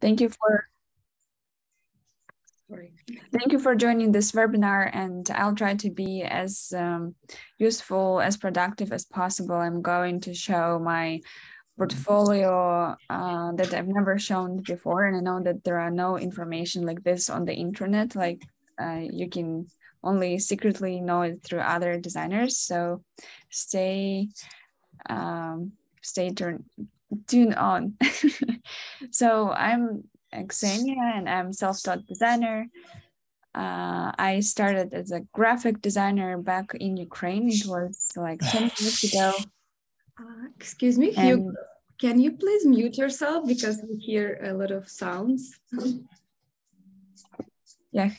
Thank you for Sorry. Thank you for joining this webinar and I'll try to be as um, useful, as productive as possible. I'm going to show my portfolio uh, that I've never shown before. And I know that there are no information like this on the internet, like uh, you can only secretly know it through other designers. So stay, um, stay turn, tune on. so I'm Ksenia and I'm self-taught designer. Uh, I started as a graphic designer back in Ukraine. It was like 10 years ago. Uh, excuse me, and, Hugo, can you please mute yourself because we hear a lot of sounds? yeah,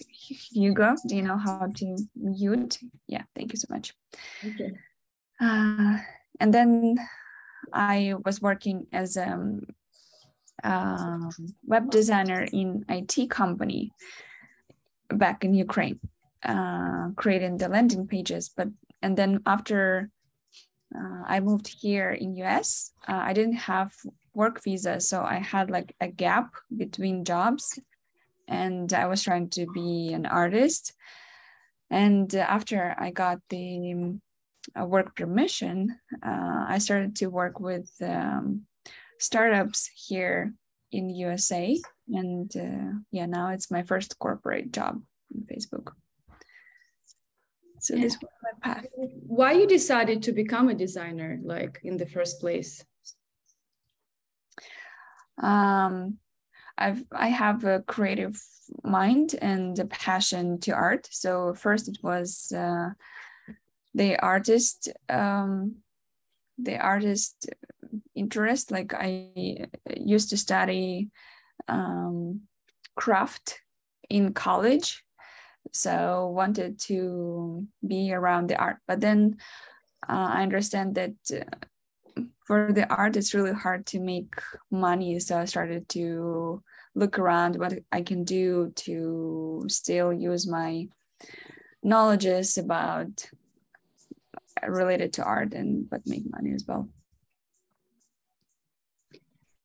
Hugo, do you know how to mute? Yeah, thank you so much. Okay. Uh, and then I was working as a um, um, web designer in IT company back in Ukraine, uh, creating the landing pages. But and then after uh, I moved here in US, uh, I didn't have work visa, so I had like a gap between jobs, and I was trying to be an artist. And after I got the uh, work permission, uh, I started to work with um, startups here in USA. And uh, yeah, now it's my first corporate job in Facebook. So this was my path. Why you decided to become a designer, like in the first place? Um, I've I have a creative mind and a passion to art. So first it was uh, the artist um, the artist interest. Like I used to study um, craft in college, so wanted to be around the art. But then uh, I understand that uh, for the art, it's really hard to make money. So I started to look around what I can do to still use my knowledges about related to art and but make money as well.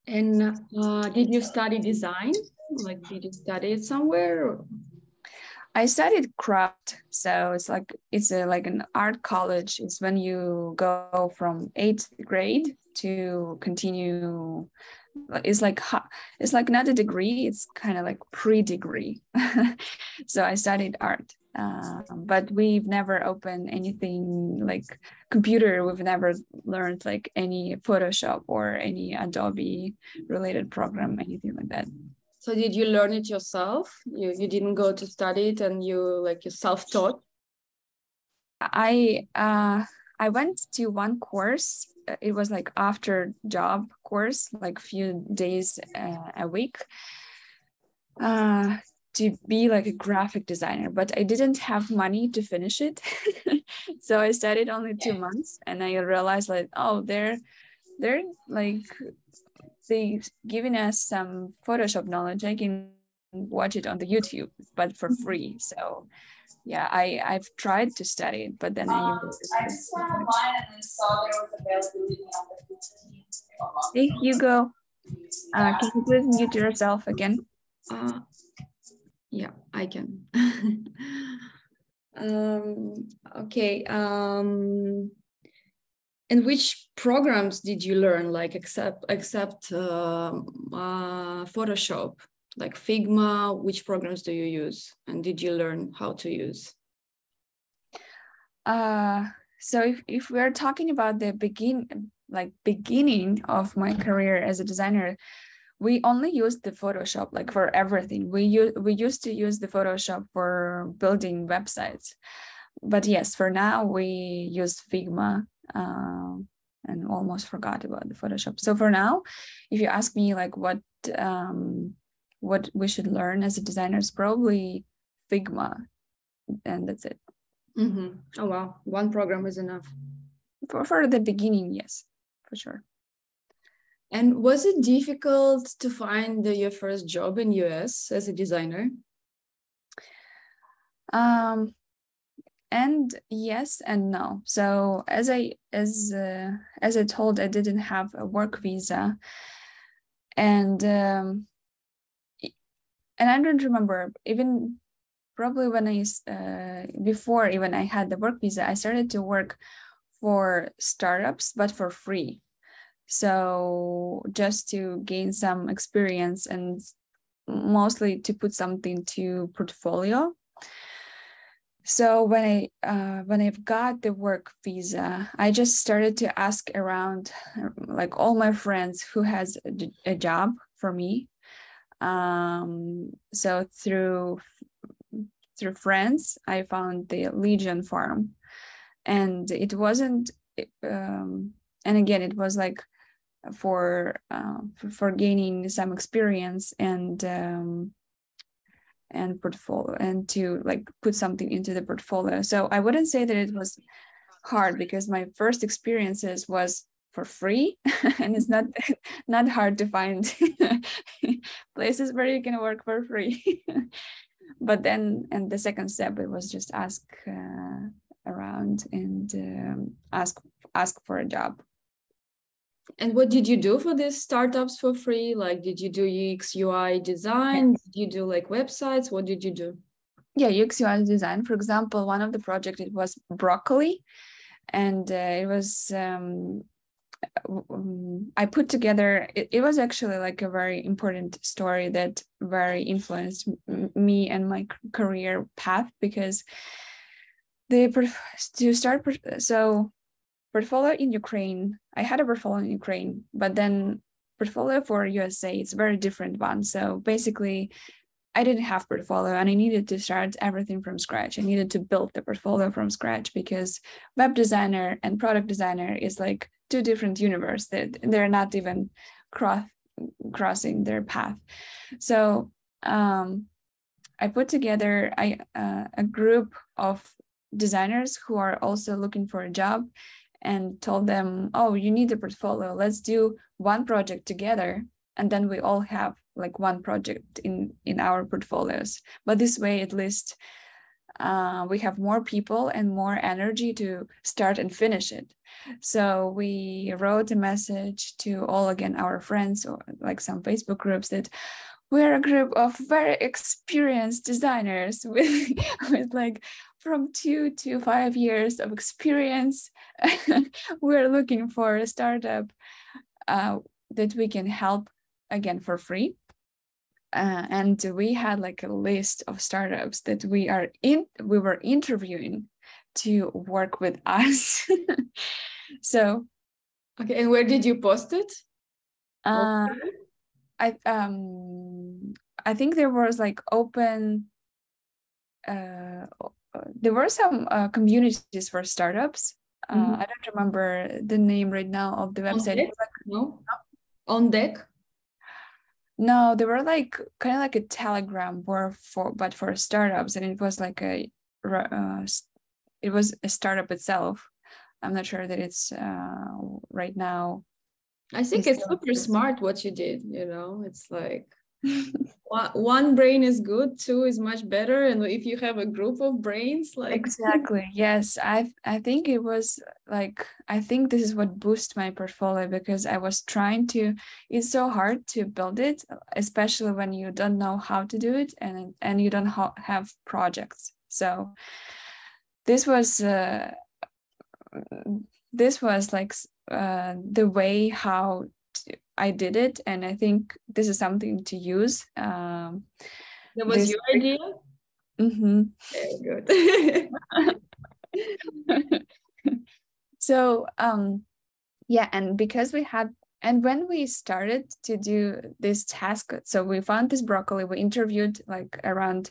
And uh, did you study design? Like, did you study it somewhere? I studied craft, so it's like it's a, like an art college. It's when you go from eighth grade to continue. It's like it's like not a degree. It's kind of like pre-degree. so I studied art, um, but we've never opened anything like computer we've never learned like any photoshop or any adobe related program anything like that. So did you learn it yourself? You, you didn't go to study it and you like you self-taught? I uh i went to one course it was like after job course like few days uh, a week. Uh to be like a graphic designer, but I didn't have money to finish it. so I studied only two months and I realized like, oh, they're they're like they giving us some Photoshop knowledge. I can watch it on the YouTube, but for mm-hmm. free. So yeah, I I've tried to study it, but then um, I, I just went online and then saw there was availability on the Hey Hugo, uh, can you please mute yourself again? Uh, yeah i can. Um, okay um, and which programs did you learn like except except uh, uh, photoshop like figma which programs do you use and did you learn how to use? Uh, so if, if we're talking about the begin like beginning of my career as a designer we only use the Photoshop like for everything. We use we used to use the Photoshop for building websites, but yes, for now we use Figma. Uh, and almost forgot about the Photoshop. So for now, if you ask me like what um, what we should learn as a designer is probably Figma, and that's it. Mm-hmm. Oh wow, one program is enough. For for the beginning, yes, for sure. And was it difficult to find your first job in US as a designer? Um, and yes and no. So as I as uh, as I told, I didn't have a work visa, and um, and I don't remember even probably when I uh, before even I had the work visa, I started to work for startups, but for free. So just to gain some experience and mostly to put something to portfolio. So when I uh, when I've got the work visa, I just started to ask around, like all my friends who has a, a job for me. Um, so through through friends, I found the Legion farm, and it wasn't. Um, and again, it was like for uh, for gaining some experience and um, and portfolio and to like put something into the portfolio. So I wouldn't say that it was hard because my first experiences was for free and it's not not hard to find places where you can work for free but then and the second step it was just ask uh, around and um, ask ask for a job and what did you do for these startups for free? Like did you do ux ui design? Did you do like websites? What did you do? Yeah ux ui design. For example one of the project it was broccoli. And uh, it was um, um, I put together, it, it, was actually like a very important story that very influenced me and my career path because the to start, so portfolio in Ukraine, I had a portfolio in Ukraine, but then portfolio for USA, it's a very different one. So basically, I didn't have portfolio and I needed to start everything from scratch. I needed to build the portfolio from scratch because web designer and product designer is like two different universes that they're not even cross crossing their path. So um, I put together uh, a group of designers who are also looking for a job and told them, oh, you need a portfolio. Let's do one project together. And then we all have like one project in in our portfolios but this way at least uh, we have more people and more energy to start and finish it so we wrote a message to all again our friends or like some facebook groups that we're a group of very experienced designers with with like from two to five years of experience we're looking for a startup uh, that we can help again for free. Uh, and we had like a list of startups that we are in we were interviewing to work with us. So okay and where did you post it? uh, i um i think there was like open uh there were some uh, communities for startups uh, mm-hmm. i don't remember the name right now of the website on deck? Like, no on deck no, they were like kind of like a Telegram, for for but for startups, and it was like a, uh, it was a startup itself. I'm not sure that it's uh, right now. I think it's super smart what you did. You know, it's like one brain is good two is much better and if you have a group of brains like exactly yes. I i think it was like i think this is what boosted my portfolio because i was trying to it's so hard to build it especially when you don't know how to do it and and you don't ha- have projects. So this was uh, this was like uh, the way how I did it, and I think this is something to use. Um, that was your idea. Mm-hmm. Very good. so um, yeah, and because we had and when we started to do this task, so we found this broccoli, we interviewed like around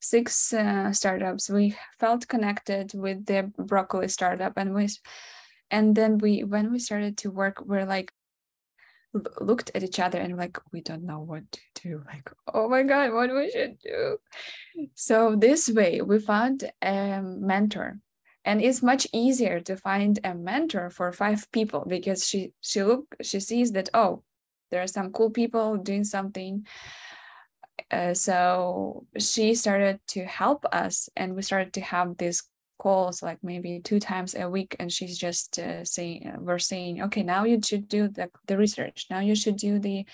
six uh, startups. We felt connected with the broccoli startup, and we, and then we when we started to work, we're like, looked at each other and like we don't know what to do. Like oh my god what we should do. So this way we found a mentor. And it's much easier to find a mentor for five people because she she look she sees that oh there are some cool people doing something. Uh, so she started to help us and we started to have this calls like maybe two times a week and she's just uh, saying uh, we're saying okay now you should do the, the research. Now you should do the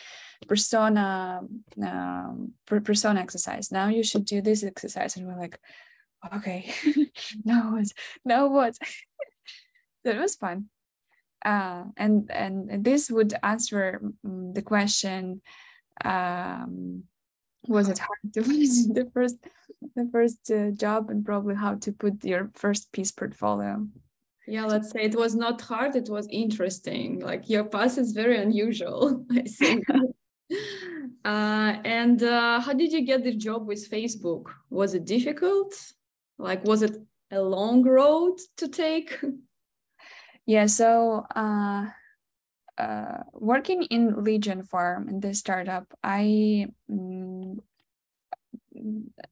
persona um, persona exercise. Now you should do this exercise. And we're like okay now what? Now what? That was fun. Uh, and and this would answer um, the question um, was it hard to find the first the first uh, job and probably how to put your first piece portfolio? Yeah let's say it was not hard it was interesting. Like your path is very unusual i think uh, and uh, how did you get the job with facebook? Was it difficult? Like was it a long road to take? Yeah so uh, working in Legion Farm in this startup, I um,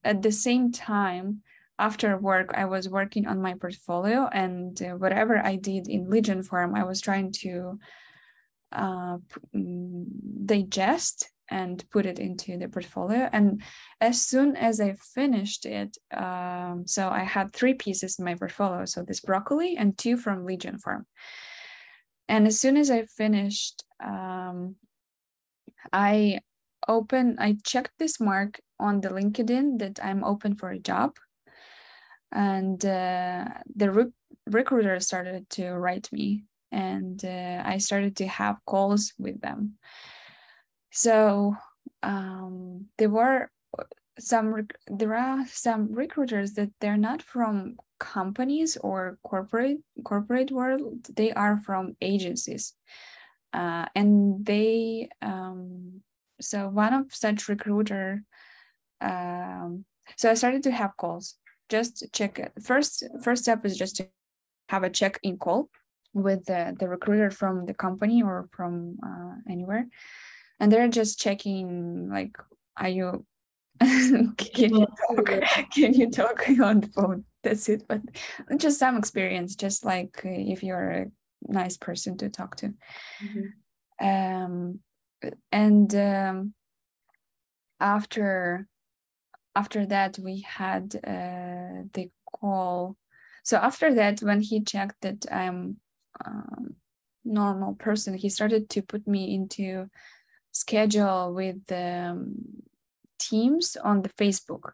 at the same time after work I was working on my portfolio and uh, whatever I did in Legion Farm, I was trying to uh, mm, digest and put it into the portfolio. And as soon as I finished it, um, so I had three pieces in my portfolio. So this broccoli and two from Legion Farm. And as soon as I finished, um, I open, I checked this mark on the LinkedIn that I'm open for a job. And uh, the re- recruiter started to write me, and uh, I started to have calls with them. So um, there were some rec- there are some recruiters that they're not from companies or corporate corporate world they are from agencies. Uh, and they um, so one of such recruiter um, so i started to have calls. Just check it. first first step is just to have a check in call with the, the recruiter from the company or from uh, anywhere. And they're just checking like are you can you talk? can you talk on the phone that's it. But just some experience just like uh, if you're a nice person to talk to. Mm-hmm. um and um after after that we had uh, the call. So after that when he checked that i'm um, normal person he started to put me into schedule with um, teams on the facebook.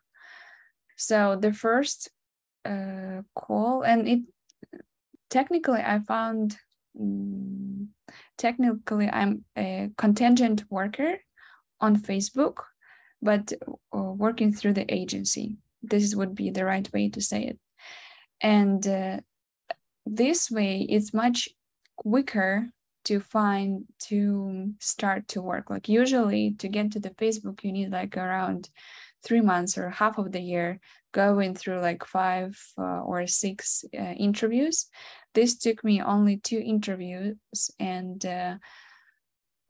So the first uh, call and it technically i found um, technically i'm a contingent worker on facebook but uh, working through the agency. This would be the right way to say it. And uh, this way it's much quicker to find to start to work. Like usually to get to the facebook you need like around three months or half of the year going through like five uh, or six uh, interviews. This took me only two interviews and uh,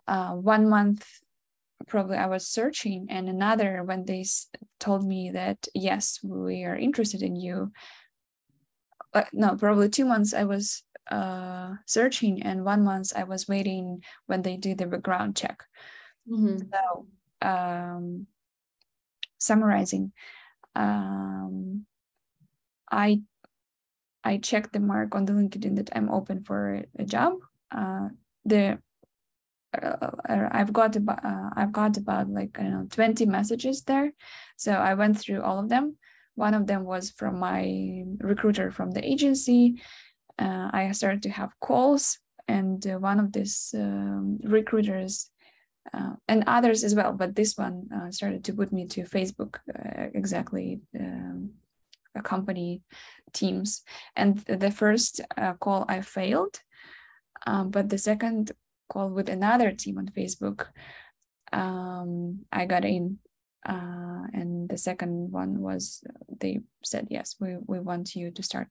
uh one month probably I was searching and another when they told me that yes we are interested in you. Uh, no, probably two months I was uh, searching and one month I was waiting when they do the background check. Mm-hmm. So um, summarizing, um, I I checked the mark on the LinkedIn that I'm open for a job. Uh, the uh, uh, I've got about uh, I've got about like I don't know 20 messages there, so I went through all of them. One of them was from my recruiter from the agency. Uh, I started to have calls, and one of these um, recruiters uh, and others as well. But this one uh, started to put me to Facebook uh, exactly um, company teams. And the first uh, call I failed, um, but the second call with another team on Facebook, um, I got in. Uh, and the second one was they said yes, we we want you to start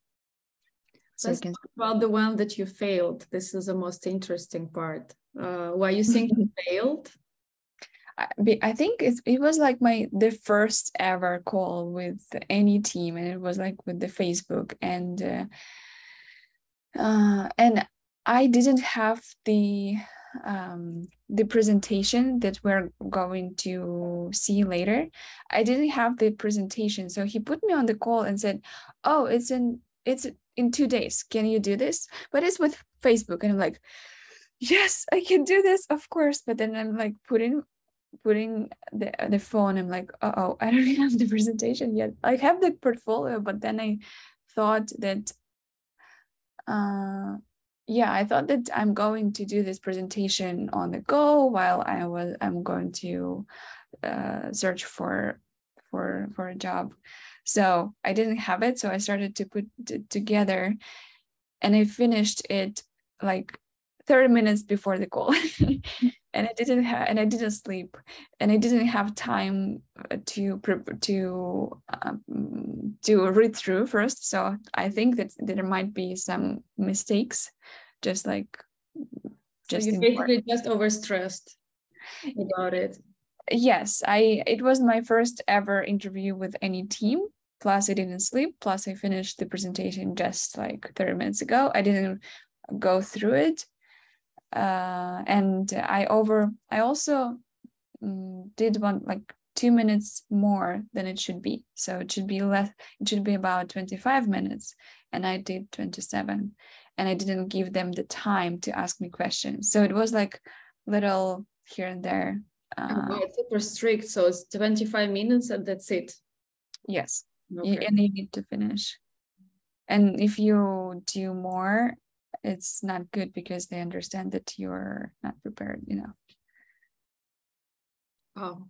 so Let's can... talk about the one that you failed. This is the most interesting part. Uh, why you think you failed? I think it, it was like my the first ever call with any team, and it was like with the Facebook, and uh, uh, and I didn't have the um, the presentation that we're going to see later. I didn't have the presentation, so he put me on the call and said, "Oh, it's in it's in two days can you do this but it's with facebook and i'm like yes i can do this of course. But then i'm like putting putting the the phone. I'm like oh i don't have the presentation yet. I have the portfolio but then i thought that uh yeah i thought that i'm going to do this presentation on the go while i was i'm going to uh, search for for for a job. So i didn't have it so i started to put it together. And i finished it like 30 minutes before the call. And i didn't have and i didn't sleep. And i didn't have time uh, to to um, to read through first. So i think that there might be some mistakes just like just so you basically just overstressed about it. Yes i it was my first ever interview with any team. Plus i didn't sleep. Plus i finished the presentation just like 30 minutes ago. I didn't go through it uh, and i over i also um, did one like two minutes more than it should be. So it should be less it should be about 25 minutes and i did 27 and i didn't give them the time to ask me questions. So it was like little here and there uh, oh, it's super strict so it's 25 minutes and that's it? Yes. Okay. and you need to finish. And if you do more it's not good because they understand that you're not prepared you know. Oh.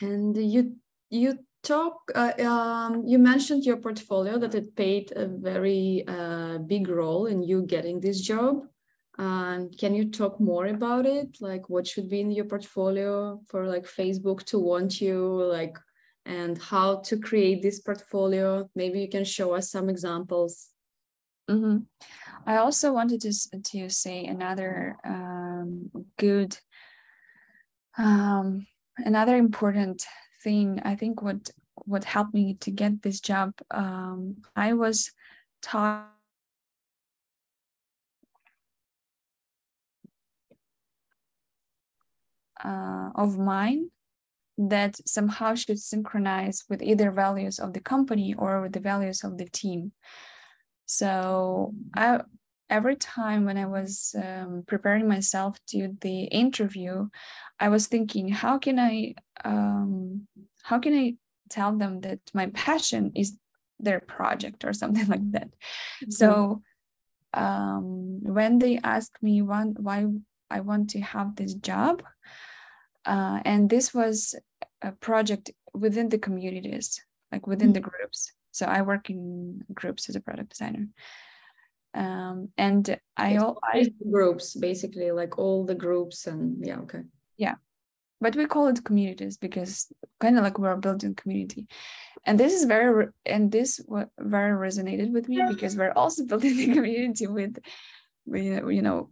And you you talk uh, um, you mentioned your portfolio that it played a very uh, big role in you getting this job. Um, can you talk more about it? Like what should be in your portfolio for like facebook to want you like and how to create this portfolio? Maybe you can show us some examples. Mm-hmm. I also wanted to, to say another um, good, um, another important thing. I think what what helped me to get this job. Um, I was taught uh, of mine that somehow should synchronize with either values of the company or with the values of the team. So I every time when I was um, preparing myself to the interview, I was thinking, how can I um, how can I tell them that my passion is their project or something like that. Mm-hmm. So um, when they asked me one, why I want to have this job, uh, and this was a project within the communities, like within mm-hmm. the groups. So I work in groups as a product designer. Um, and I, all I groups basically like all the groups and yeah, okay. Yeah. But we call it communities because kind of like we're building community. And this is very, and this very resonated with me because we're also building the community with, you know,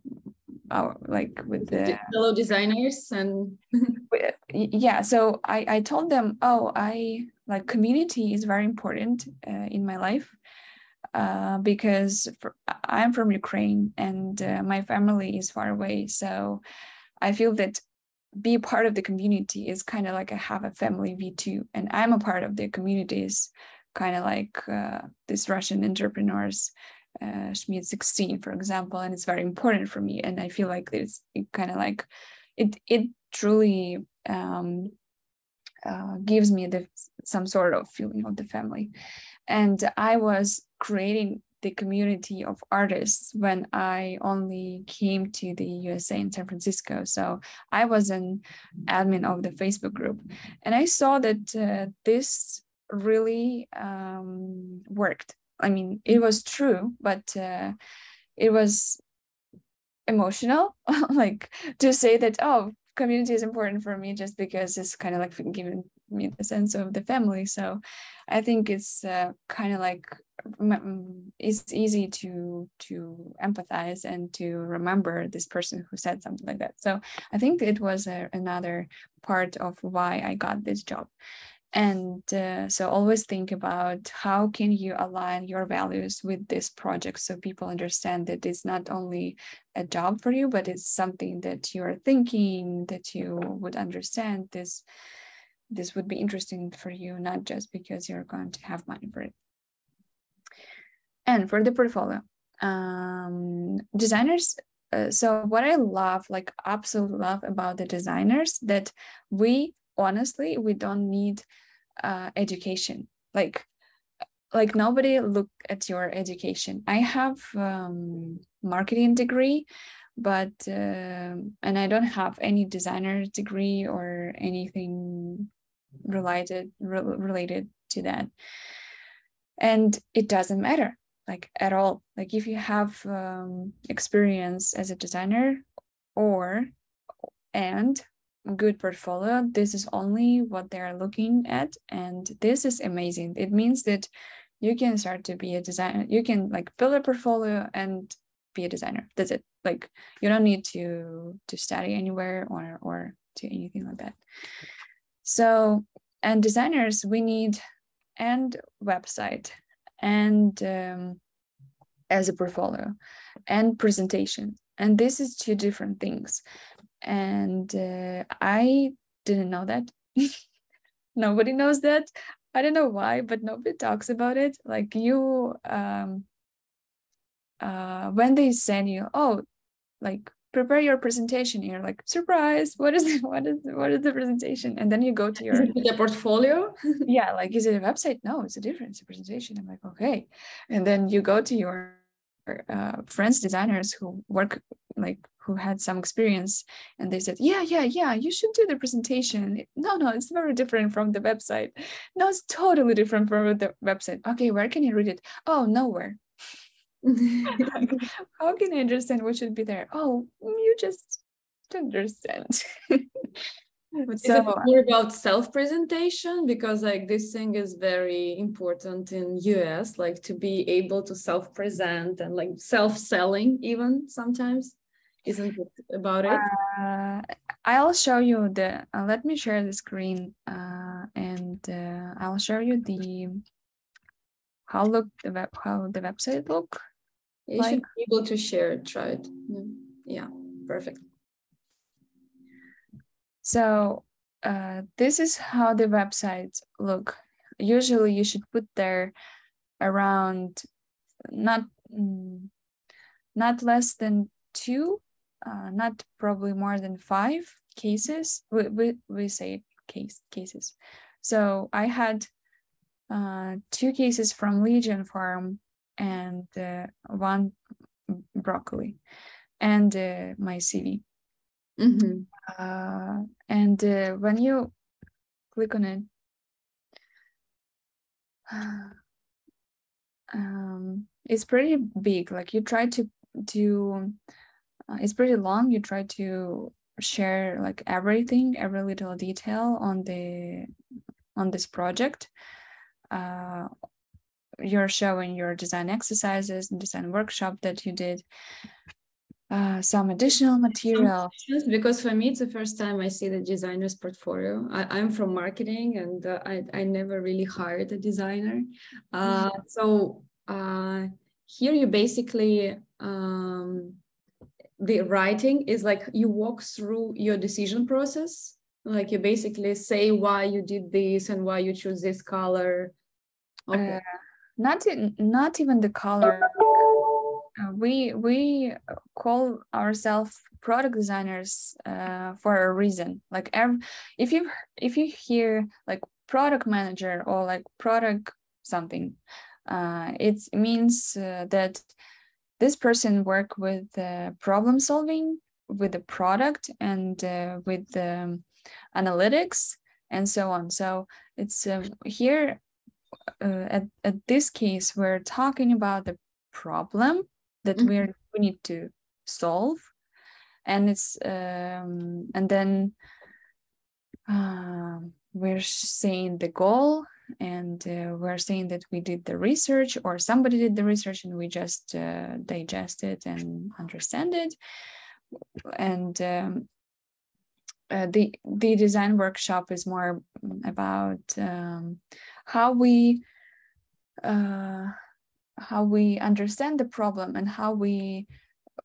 our like with the fellow designers and yeah so i i told them oh i like community is very important uh, in my life uh, because for, i'm from ukraine and uh, my family is far away so i feel that be part of the community is kind of like i have a family v2 and i'm a part of the communities kind of like uh, these russian entrepreneurs uh, Schmidt 16, for example, and it's very important for me. And I feel like it's it kind of like it it truly um, uh, gives me the some sort of feeling of the family. And I was creating the community of artists when I only came to the USA in San Francisco. So I was an admin of the Facebook group, and I saw that uh, this really um, worked I mean, it was true, but uh, it was emotional, like to say that, oh, community is important for me just because it's kind of like giving me the sense of the family. So I think it's uh, kind of like it's easy to to empathize and to remember this person who said something like that. So I think it was a, another part of why I got this job and uh, so always think about how can you align your values with this project so people understand that it's not only a job for you but it's something that you're thinking that you would understand this this would be interesting for you not just because you're going to have money for it. And for the portfolio um, designers uh, so what i love like absolutely love about the designers that we honestly we don't need uh, education. Like like nobody look at your education. I have um, marketing degree but uh, and i don't have any designer degree or anything related re- related to that. And it doesn't matter like at all. Like if you have um, experience as a designer or and good portfolio this is only what they're looking at and this is amazing. It means that you can start to be a designer you can like build a portfolio and be a designer. That's it. Like you don't need to to study anywhere or or to anything like that. So and designers we need and website and um, as a portfolio and presentation. And this is two different things and uh, i didn't know that. Nobody knows that. I don't know why but nobody talks about it. Like you um uh when they send you oh like prepare your presentation you're like surprise what is it what is what is the presentation? And then you go to your the portfolio? Yeah like is it a website? No it's a different it's a presentation. I'm like okay. And then you go to your uh, friends designers who work like who had some experience and they said yeah yeah yeah you should do the presentation. No no it's very different from the website. No it's totally different from the website. Okay where can you read it? Oh nowhere. How can I understand what should be there? Oh, you just understand. But so, is it more about self-presentation because like this thing is very important in US, like to be able to self-present and like self-selling even sometimes. Isn't it about it? Uh, I'll show you the. Uh, let me share the screen, uh, and uh, I'll show you the how look the web how the website look you like, should be able to share it, try it. Yeah, perfect. So uh, this is how the websites look. Usually you should put there around not mm, not less than two, uh, not probably more than five cases. We, we, we say case cases. So I had uh, two cases from Legion Farm and uh, one broccoli and uh, my CV. Mm-hmm. Uh, and uh, when you click on it, um, it's pretty big. Like you try to do, uh, it's pretty long. You try to share like everything, every little detail on the on this project. Uh, you're showing your design exercises and design workshop that you did uh, some additional material. because for me it's the first time i see the designer's portfolio. I, am from marketing and uh, I, I never really hired a designer. Uh, mm-hmm. so uh, here you basically um, the writing is like you walk through your decision process. Like you basically say why you did this and why you choose this color. Okay. Uh, not not even the color. uh, we we call ourselves product designers uh, for a reason. Like every, if you if you hear like product manager or like product something uh, it means uh, that this person work with problem solving with the product and uh, with the analytics and so on. So it's um, here uh, at, at this case, we're talking about the problem that mm-hmm. we're, we need to solve. And it's, um, and then uh, we're saying the goal and uh, we're saying that we did the research or somebody did the research and we just uh, digest it and understand it. And um, uh, the the design workshop is more about um, how we uh, how we understand the problem and how we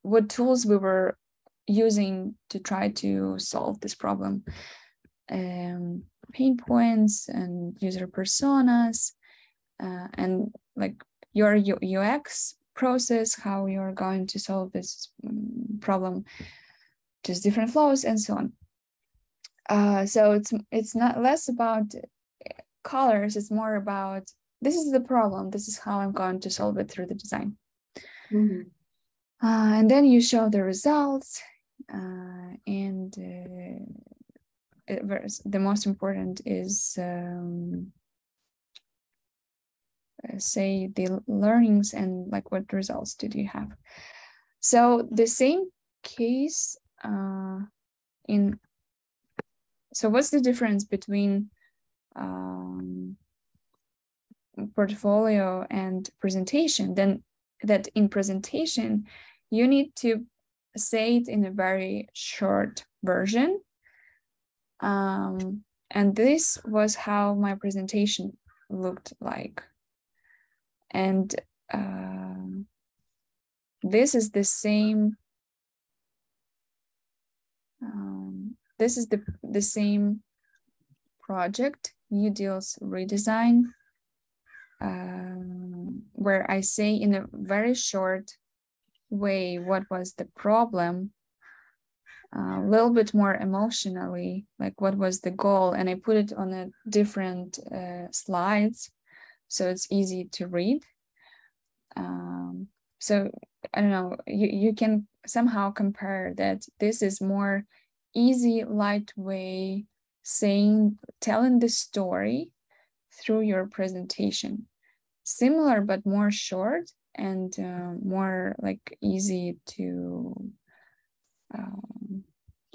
what tools we were using to try to solve this problem um, pain points and user personas uh, and like your UX process, how you're going to solve this mm, problem, just different flows and so on. Uh, so it's it's not less about colors, it's more about this is the problem, this is how I'm going to solve it through the design. Mm-hmm. Uh, and then you show the results uh, and uh, it, the most important is um, uh, say the learnings and like what results did you have so the same case uh, in so what's the difference between um, portfolio and presentation then that in presentation you need to say it in a very short version. Um, and this was how my presentation looked like. And uh, this is the same um, this is the the same project new deals redesign um, where i say in a very short way what was the problem a little bit more emotionally like what was the goal and i put it on a different uh, slides so it's easy to read. Um, so i don't know you, you can somehow compare that this is more easy light way saying telling the story through your presentation. Similar but more short and uh, more like easy to um,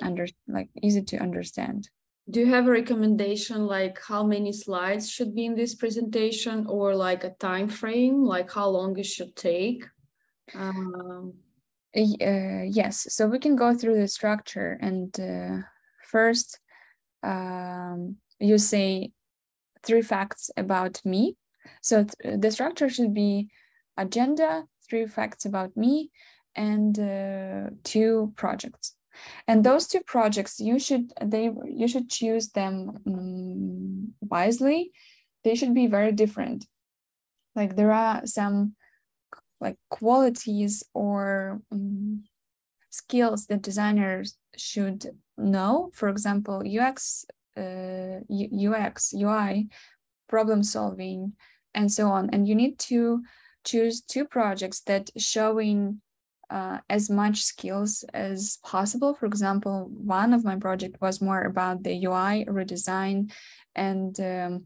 under like easy to understand. Do you have a recommendation like how many slides should be in this presentation or like a time frame like how long it should take? Um... uh, yes. So we can go through the structure and uh, first um, you say three facts about me. So th the structure should be agenda three facts about me and uh, two projects. And those two projects you should they you should choose them um, wisely. They should be very different. Like there are some like qualities or um, skills that designers should know. For example ux uh, ux ui problem solving and so on and you need to choose two projects that showing uh, as much skills as possible. For example, one of my project was more about the UI redesign and um,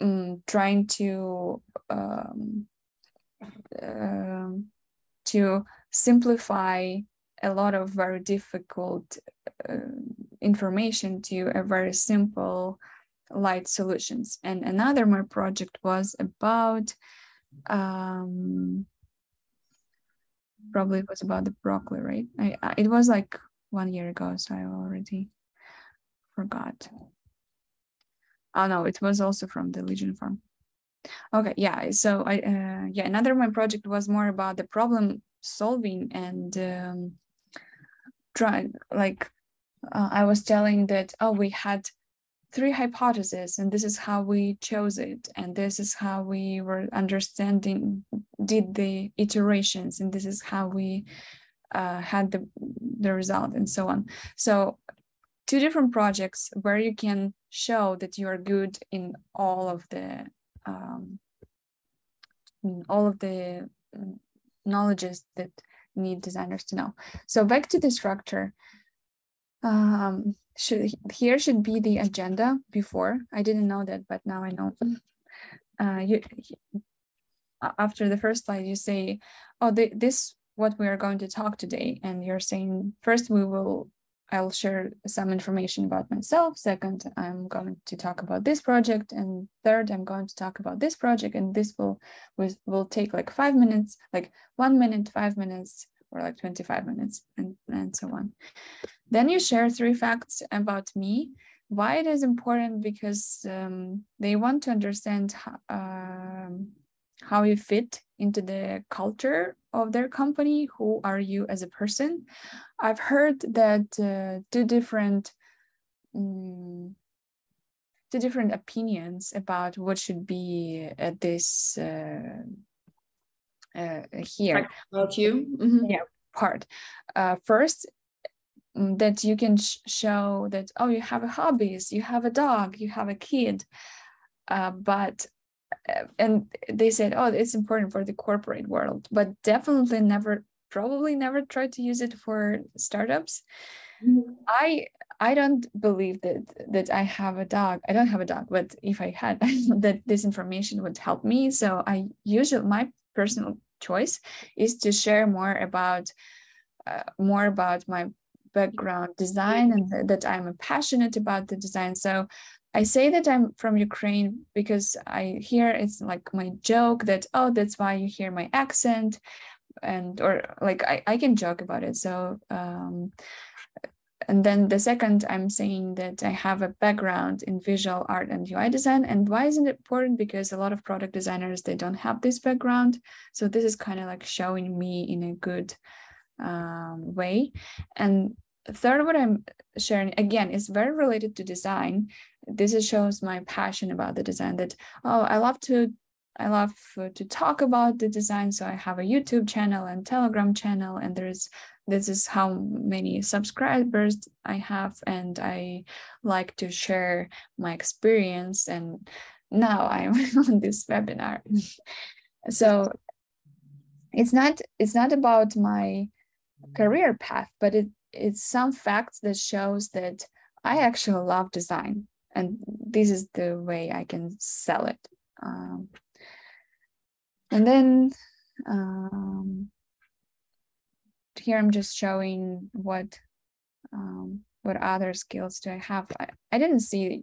um, trying to um, uh, to simplify a lot of very difficult uh, information to a very simple light solutions. And another my project was about um, probably it was about the broccoli, right? I, I, it was like one year ago, so I already forgot. Oh no, it was also from the Legion Farm. Okay, yeah. So I uh, yeah, another my project was more about the problem solving and um, trying like uh, I was telling that oh we had three hypotheses and this is how we chose it and this is how we were understanding did the iterations and this is how we uh, had the, the result and so on. So two different projects where you can show that you are good in all of the um, all of the mm, knowledges that need designers to know so back to the structure um, should here should be the agenda before. I didn't know that, but now I know. Uh, you, after the first slide, you say, "Oh, the, this what we are going to talk today," and you're saying first we will. I'll share some information about myself. Second, I'm going to talk about this project, and third, I'm going to talk about this project, and this will will, will take like five minutes, like one minute, five minutes, or like 25 minutes and, and so on. Then you share three facts about me. Why it is important because um, they want to understand how, um, how you fit into the culture of their company. Who are you as a person? I've heard that uh, two different um, two different opinions about what should be at this uh, uh, here about you mm-hmm. yeah part uh, first mm, that you can sh- show that oh you have a hobbies you have a dog you have a kid uh, but uh, and they said oh it's important for the corporate world but definitely never probably never try to use it for startups. Mm-hmm. i i don't believe that that i have a dog. I don't have a dog but if i had that this information would help me. So i usually my personal choice is to share more about uh, more about my background design and th- that i'm passionate about the design. So I say that I'm from Ukraine because I hear it's like my joke that, oh, that's why you hear my accent. And, or like, I, I can joke about it. So, um, and then the second, I'm saying that I have a background in visual art and UI design. And why isn't it important? Because a lot of product designers, they don't have this background. So this is kind of like showing me in a good um, way. And third, what I'm sharing again is very related to design this shows my passion about the design that oh i love to i love to talk about the design. So i have a youtube channel and telegram channel and there's this is how many subscribers i have and i like to share my experience. And now i'm on this webinar. So it's not it's not about my career path but it it's some facts that shows that i actually love design and this is the way I can sell it. Um, and then um, here I'm just showing what um, what other skills do I have. I, I didn't see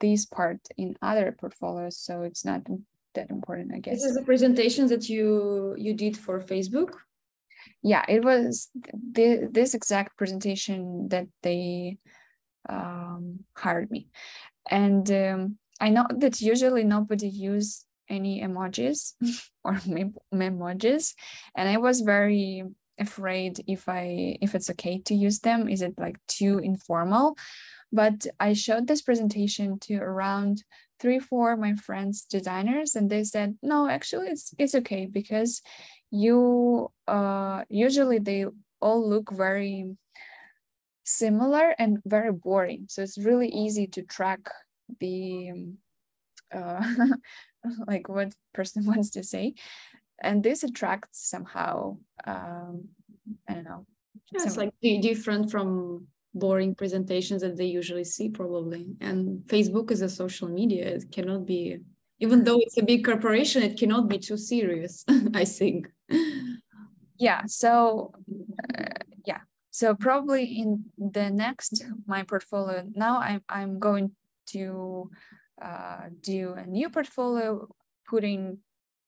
this part in other portfolios, so it's not that important, I guess. This is the presentation that you you did for Facebook. Yeah, it was the, this exact presentation that they um, hired me. And um, I know that usually nobody use any emojis or mem- memojis, and I was very afraid if I if it's okay to use them. Is it like too informal? But I showed this presentation to around three, four my friends designers, and they said no, actually it's it's okay because you uh usually they all look very similar and very boring. So it's really easy to track the um, uh, like what person wants to say, and this attracts somehow. Um, I don't know. Yeah, it's like different from boring presentations that they usually see probably and facebook is a social media it cannot be even though it's a big corporation it cannot be too serious i think yeah so uh, so probably in the next my portfolio now I'm I'm going to uh, do a new portfolio, putting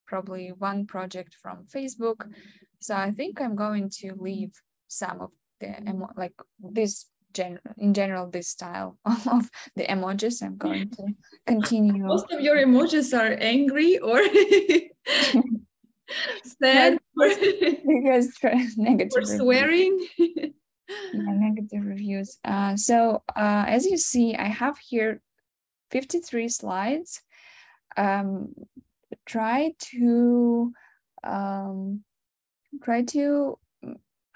probably one project from Facebook. So I think I'm going to leave some of the like this gen in general this style of the emojis. I'm going to continue. Most of your emojis are angry or sad because negative swearing. Yeah, negative reviews. Uh, so uh, as you see i have here 53 slides. Um, try to um, try to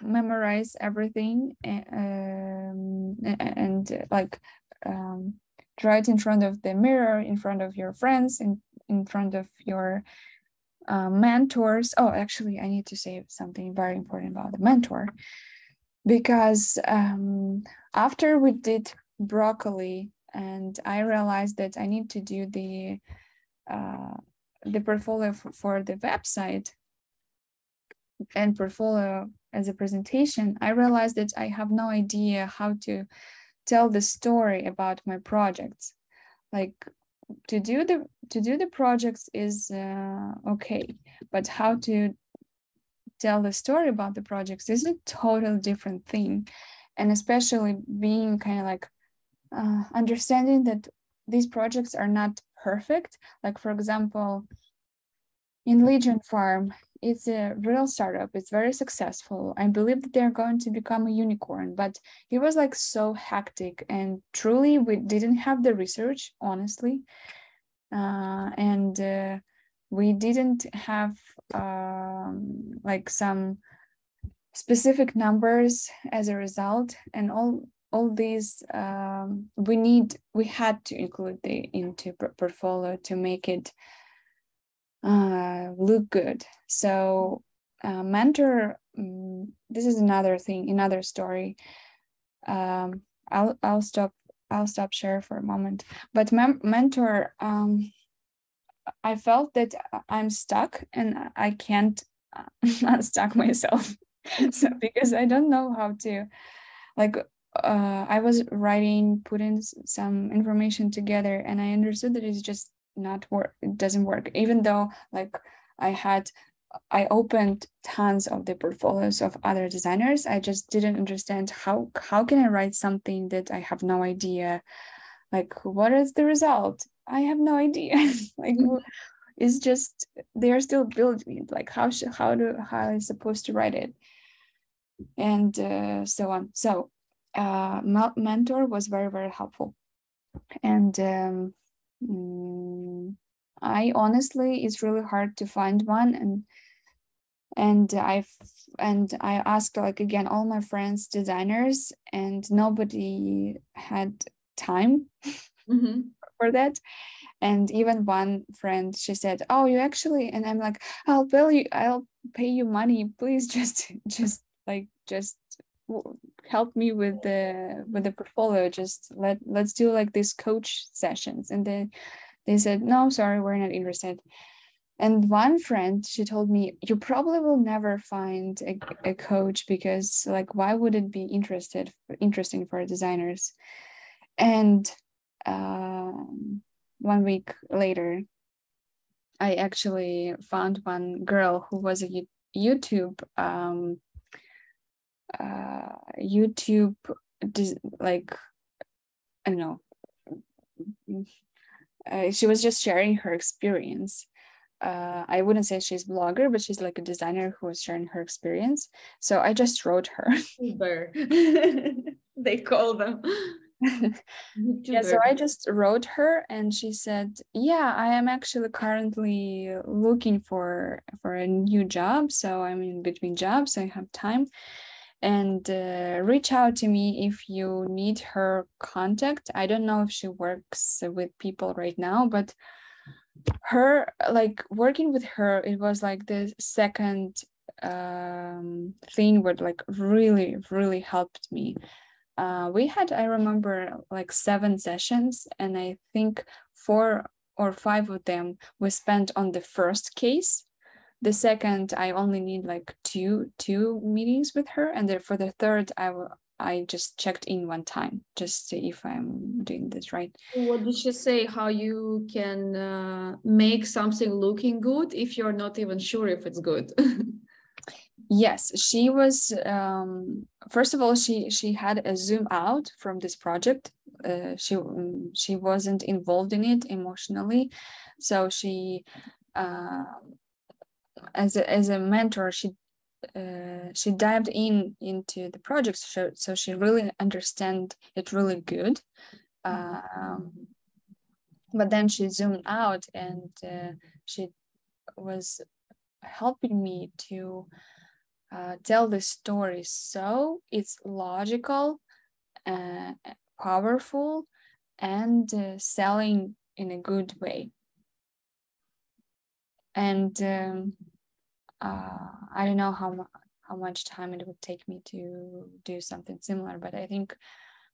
memorize everything and, um, and like um, try it in front of the mirror in front of your friends in, in front of your uh, mentors. Oh, actually, I need to say something very important about the mentor because um, after we did broccoli and I realized that I need to do the uh, the portfolio for, for the website and portfolio as a presentation, I realized that I have no idea how to tell the story about my projects. Like to do the to do the projects is uh, okay but how to tell the story about the projects is a totally different thing. And especially being kind of like uh, understanding that these projects are not perfect. Like for example in legion farm it's a real startup. It's very successful. I believe that they're going to become a unicorn but it was like so hectic and truly we didn't have the research honestly. Uh, and uh, we didn't have um, like some specific numbers as a result. And all all these um, we need we had to include the into portfolio to make it uh, look good. So uh, mentor um, this is another thing another story. Um, i'll i'll stop i'll stop share for a moment. But mem- mentor um, i felt that i'm stuck and i can't unstuck myself. So because i don't know how to like uh, I was writing, putting some information together, and I understood that it's just not work. It doesn't work, even though like I had, I opened tons of the portfolios of other designers. I just didn't understand how how can I write something that I have no idea, like what is the result? I have no idea. like it's just they are still building it. Like how should how do how is supposed to write it, and uh, so on. So uh, mentor was very very helpful and um, mm, i honestly it's really hard to find one and and i've and i asked like again all my friends designers and nobody had time mm-hmm. for that and even one friend she said oh you actually and i'm like i'll pay you i'll pay you money please just just like just help me with the with the portfolio just let let's do like these coach sessions. And then they said no sorry we're not interested. And one friend she told me you probably will never find a, a coach because like why would it be interested interesting for designers? And um, one week later i actually found one girl who was a youtube um, uh, YouTube, like, I don't know, uh, she was just sharing her experience. Uh, I wouldn't say she's a blogger, but she's like a designer who was sharing her experience. So I just wrote her. they call them. yeah, so I just wrote her and she said, "Yeah, I am actually currently looking for for a new job, so I'm in between jobs, I have time." And uh, reach out to me if you need her contact. I don't know if she works with people right now, but her like working with her, it was like the second um, thing would like really, really helped me. Uh, we had, I remember, like seven sessions, and I think four or five of them we spent on the first case the second i only need like two two meetings with her and then for the third i will i just checked in one time just see if i'm doing this right. What did she say? How you can uh, make something looking good if you're not even sure if it's good? Yes she was um, first of all she she had a zoom out from this project. Uh, she she wasn't involved in it emotionally. So she uh, as a, as a mentor she uh, she dived in into the project so, so she really understand it really good. Um, but then she zoomed out and uh, she was helping me to uh, tell the story. So it's logical uh, powerful and uh, selling in a good way and um, uh, I don't know how mu- how much time it would take me to do something similar, but I think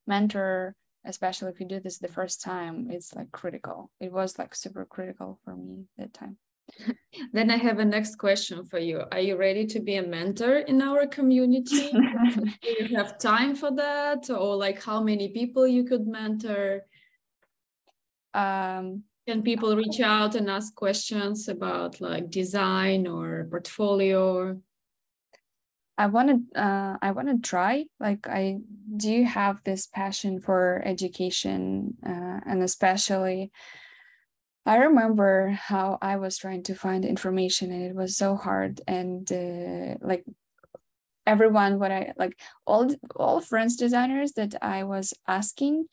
mentor, especially if you do this the first time, it's like critical. It was like super critical for me that time. then I have a next question for you. Are you ready to be a mentor in our community? do you have time for that, or like how many people you could mentor? Um, can people reach out and ask questions about like design or portfolio? I want to uh, I want to try like I do have this passion for education uh, and especially I remember how I was trying to find information and it was so hard and uh, like everyone what I like all all friends designers that I was asking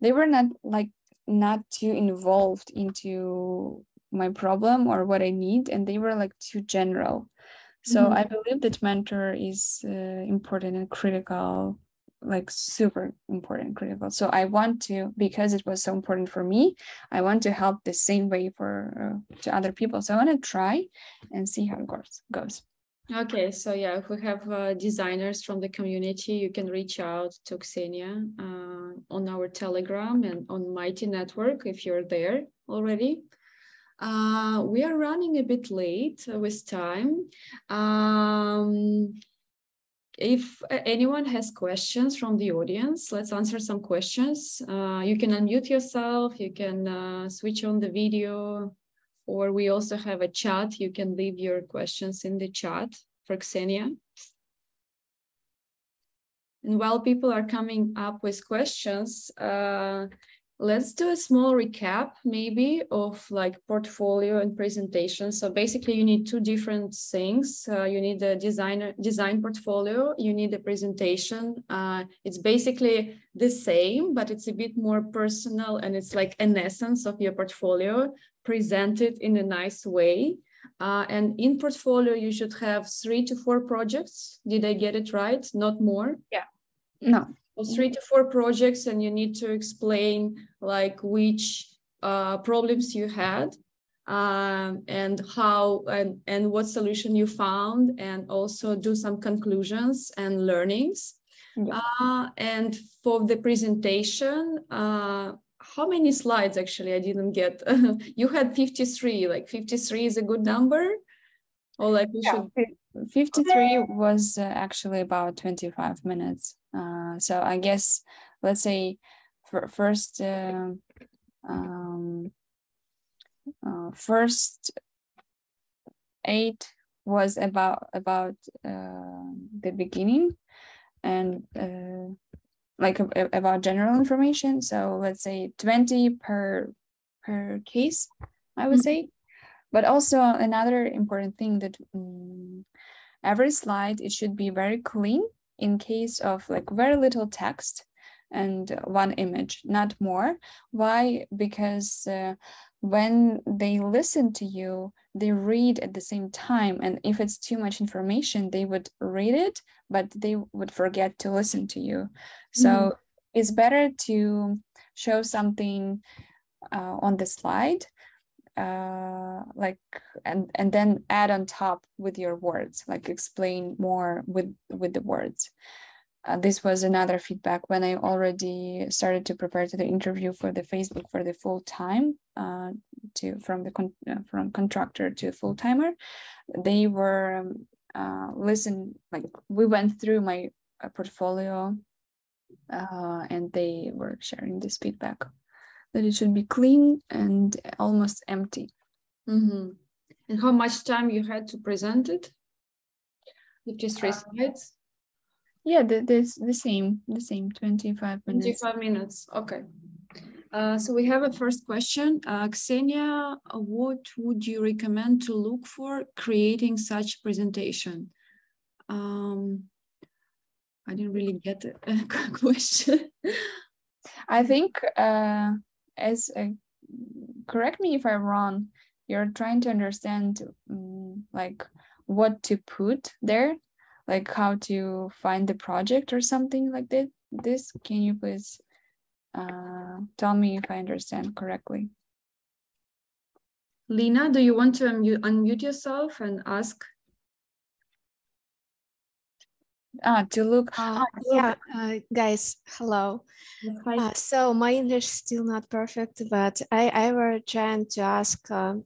they were not like not too involved into my problem or what I need, and they were like too general. So mm-hmm. I believe that mentor is uh, important and critical, like super important, critical. So I want to because it was so important for me. I want to help the same way for uh, to other people. So I want to try and see how it goes. Goes. Okay, so yeah, if we have uh, designers from the community, you can reach out to Ksenia uh, on our Telegram and on Mighty Network if you're there already. Uh, we are running a bit late with time. Um, if anyone has questions from the audience, let's answer some questions. Uh, you can unmute yourself, you can uh, switch on the video, or we also have a chat. You can leave your questions in the chat for Ksenia. And while people are coming up with questions, uh, let's do a small recap maybe of like portfolio and presentation. So basically you need two different things. Uh, you need a designer design portfolio, you need a presentation. Uh, it's basically the same, but it's a bit more personal and it's like an essence of your portfolio presented in a nice way. Uh, and in portfolio, you should have three to four projects. Did I get it right? Not more? Yeah. No. So three to four projects, and you need to explain like which uh, problems you had um, and how and, and what solution you found, and also do some conclusions and learnings. Yeah. Uh, and for the presentation, uh, how many slides actually I didn't get? you had 53, like 53 is a good number? Or like we yeah, should... 53 was uh, actually about 25 minutes. Uh, so I guess, let's say first, uh, um, uh, first eight was about about uh, the beginning and uh, like about general information. So let's say 20 per per case, I would mm-hmm. say. But also another important thing that um, every slide it should be very clean in case of like very little text and one image, not more. Why? Because uh, when they listen to you, they read at the same time. And if it's too much information, they would read it, but they would forget to listen to you. So mm. it's better to show something uh, on the slide uh like and and then add on top with your words like explain more with with the words uh, this was another feedback when I already started to prepare to the interview for the Facebook for the full time uh, to from the con- uh, from contractor to full timer. They were um, uh, listen like we went through my uh, portfolio uh, and they were sharing this feedback that it should be clean and almost empty. Mm-hmm. And how much time you had to present it? Just three slides yeah, the, the, the same, the same, 25 minutes. 25 minutes, okay. Uh, so we have a first question. Uh, Ksenia, what would you recommend to look for creating such presentation? Um, I didn't really get a question. I think uh, as a, correct me if I'm wrong, you're trying to understand um, like what to put there like how to find the project or something like that this? Can you please uh, tell me if i understand correctly? Lena do you want to unmute, unmute yourself and ask? Ah to look. Uh, yeah uh, guys hello. Uh, so my english is still not perfect but i i were trying to ask um,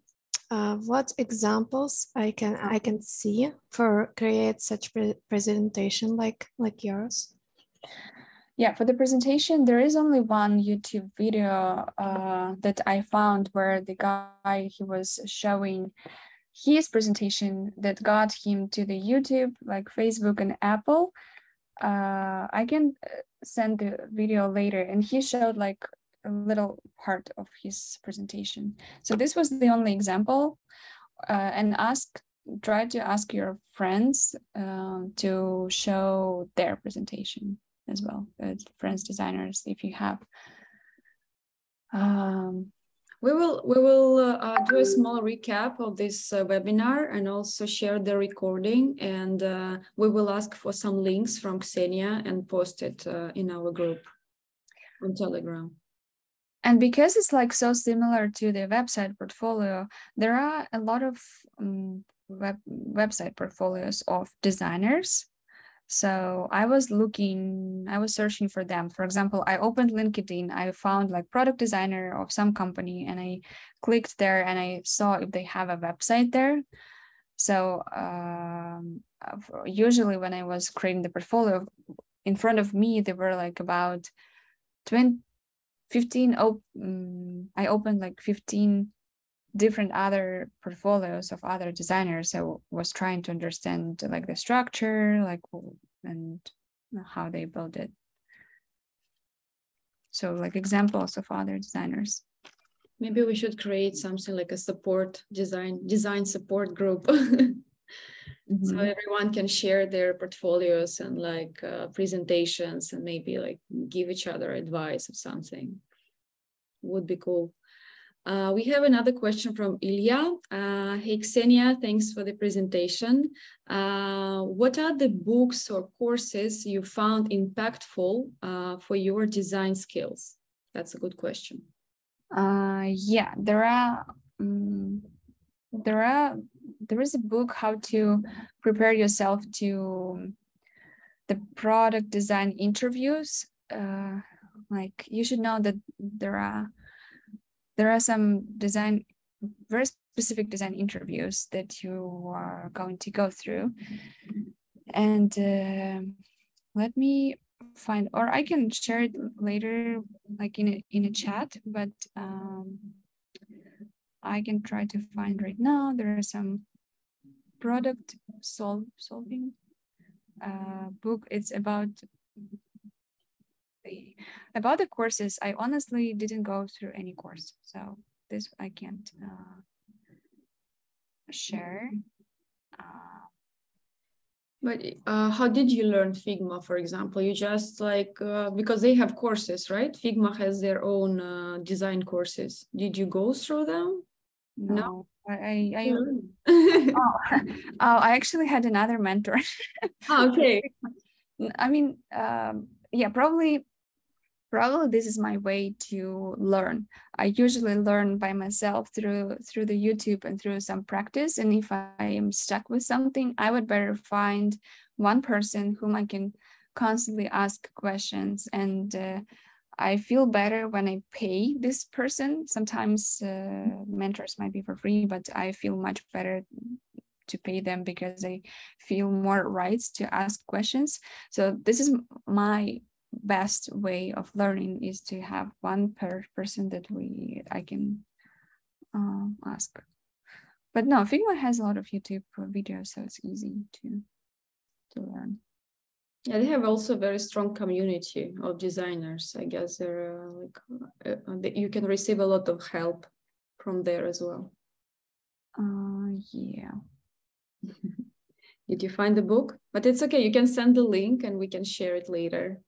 what examples I can I can see for create such pre presentation like like yours? Yeah, for the presentation, there is only one YouTube video uh, that I found where the guy he was showing his presentation that got him to the YouTube, like Facebook and Apple. Uh, I can uh, send the video later, and he showed like little part of his presentation. So this was the only example uh, and ask, try to ask your friends uh, to show their presentation as well, uh, friends, designers, if you have. Um, We will we will uh, do a small recap of this uh, webinar and also share the recording. And uh, we will ask for some links from Ksenia and post it uh, in our group on Telegram. And because it's like so similar to the website portfolio, there are a lot of um, web, website portfolios of designers so I was looking, I was searching for them. For example, I opened LinkedIn, I found like product designer of some company and I clicked there and I saw if they have a website there. So um, usually when I was creating the portfolio, in front of me, there were like about 20, 15, op- um, I opened like 15 different other portfolios of other designers i was trying to understand like the structure like and how they build it. So like examples of other designers. Maybe we should create something like a support design design support group mm-hmm. so everyone can share their portfolios and like uh, presentations and maybe like give each other advice of something would be cool uh, we have another question from Ilya. Uh, hey, Ksenia, thanks for the presentation. Uh, what are the books or courses you found impactful uh, for your design skills? That's a good question. Uh, yeah, there are, um, there are, there is a book how to prepare yourself to the product design interviews. Uh, like you should know that there are there are some design, very specific design interviews that you are going to go through. And uh, let me find, or I can share it later, like in a, in a chat, but um, I can try to find right now. There are some product solve, solving uh, book. It's about the, about the courses, I honestly didn't go through any course. So this I can't uh, share. Uh, but uh, how did you learn Figma, for example? You just like, uh, because they have courses, right? Figma has their own uh, design courses. Did you go through them? No, no? I, I, oh, oh, I actually had another mentor. oh, okay. I mean, um, yeah, probably probably this is my way to learn i usually learn by myself through through the youtube and through some practice and if i am stuck with something i would better find one person whom i can constantly ask questions and uh, i feel better when i pay this person sometimes uh, mentors might be for free but i feel much better to pay them because I feel more rights to ask questions. So this is my best way of learning is to have one per person that we I can um, ask. But no, Figma has a lot of YouTube videos, so it's easy to to learn. Yeah, they have also a very strong community of designers. I guess they're uh, like uh, uh you can receive a lot of help from there as well. Uh, yeah. Did you find the book? But it's okay. You can send the link and we can share it later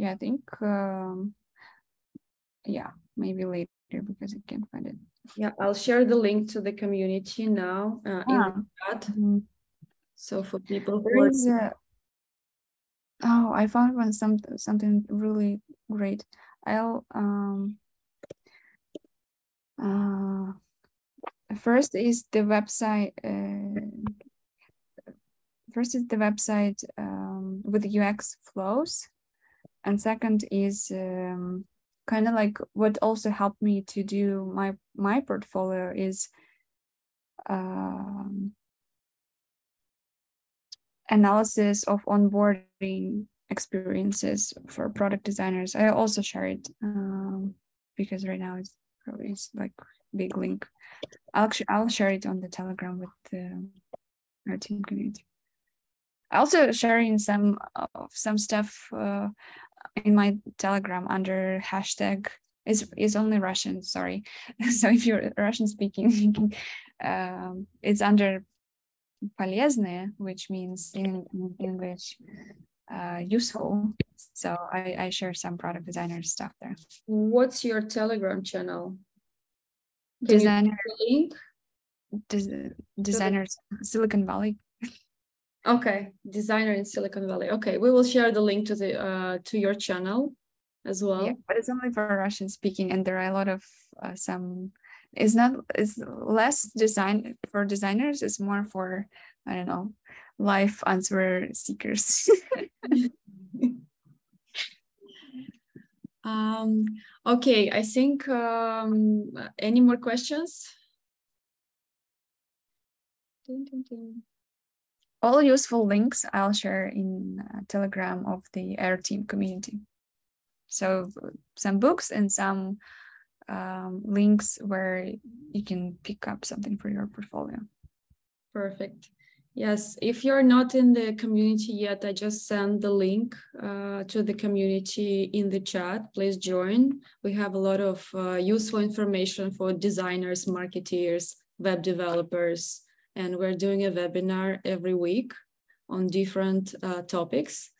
yeah, I think, um, yeah, maybe later because I can't find it. Yeah, I'll share the link to the community now uh, in the chat. Mm -hmm. So for people who is, oh, I found one some something really great. I'll um uh first is the website uh, first is the website um, with UX flows and second is um, kind of like what also helped me to do my my portfolio is um, analysis of onboarding experiences for product designers. I also share it um, because right now it's probably it's like big link. I'll I'll share it on the Telegram with the Airteam community. I Also sharing some of some stuff uh, in my telegram under hashtag is is only russian sorry so if you're russian speaking um, it's under полезные which means in, in english uh, useful so I, I share some product designer stuff there what's your telegram channel designer link des- designers silicon valley okay designer in silicon valley okay we will share the link to the uh, to your channel as well yeah, but it's only for russian speaking and there are a lot of uh, some it's not it's less design for designers it's more for i don't know life answer seekers. Um okay i think um any more questions? All useful links I'll share in uh, Telegram of the Airteam community. So some books and some um, links where you can pick up something for your portfolio. Perfect. Yes, if you're not in the community yet, I just sent the link uh, to the community in the chat. Please join. We have a lot of uh, useful information for designers, marketeers, web developers, and we're doing a webinar every week on different uh, topics.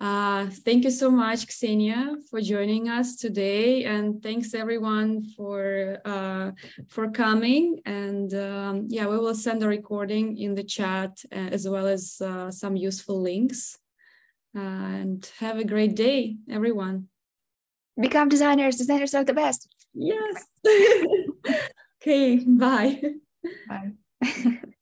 Uh, thank you so much, Ksenia, for joining us today, and thanks everyone for uh, for coming. And um, yeah, we will send a recording in the chat uh, as well as uh, some useful links. and have a great day, everyone. Become designers. Designers are the best. Yes. okay. Bye. Bye.